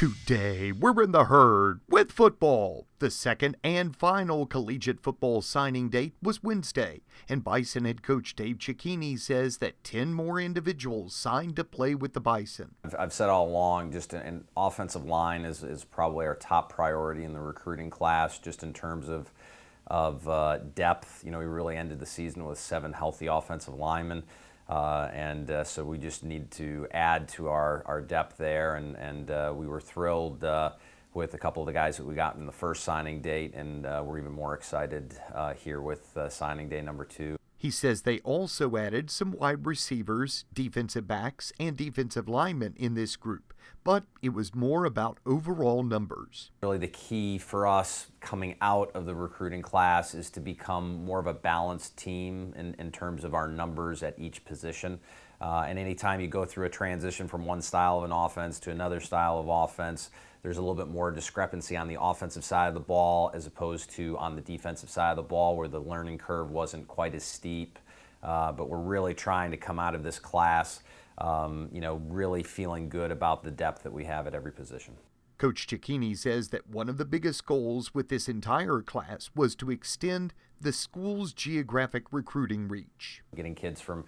Today, we're in the herd with football. The second and final collegiate football signing date was Wednesday, and Bison head coach Dave Cecchini says that 10 more individuals signed to play with the Bison. I've said all along, just an offensive line is, is probably our top priority in the recruiting class, just in terms of, of uh, depth. You know, we really ended the season with seven healthy offensive linemen. Uh, and uh, so we just need to add to our, our depth there. And, and uh, we were thrilled uh, with a couple of the guys that we got in the first signing date, and uh, we're even more excited uh, here with signing day number two. He says they also added some wide receivers, defensive backs, and defensive linemen in this group, but it was more about overall numbers. Really, the key for us coming out of the recruiting class is to become more of a balanced team in, in terms of our numbers at each position. Uh, and anytime you go through a transition from one style of an offense to another style of offense, there's a little bit more discrepancy on the offensive side of the ball as opposed to on the defensive side of the ball where the learning curve wasn't quite as steep. Uh, but we're really trying to come out of this class, um, you know, really feeling good about the depth that we have at every position. Coach Cecchini says that one of the biggest goals with this entire class was to extend the school's geographic recruiting reach. Getting kids from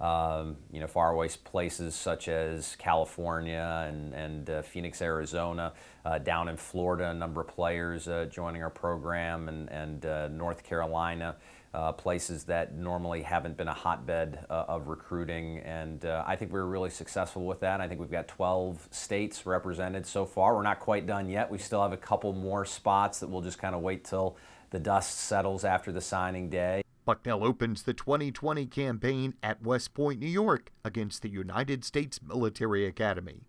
um, you know, faraway places such as California and, and uh, Phoenix, Arizona, uh, down in Florida, a number of players uh, joining our program, and, and uh, North Carolina, uh, places that normally haven't been a hotbed uh, of recruiting. And I think we are really successful with that. I think we've got 12 states represented so far. We're not quite done yet. We still have a couple more spots that we'll just kind of wait till the dust settles after the signing day. Bucknell opens the 2020 campaign at West Point, New York against the United States Military Academy.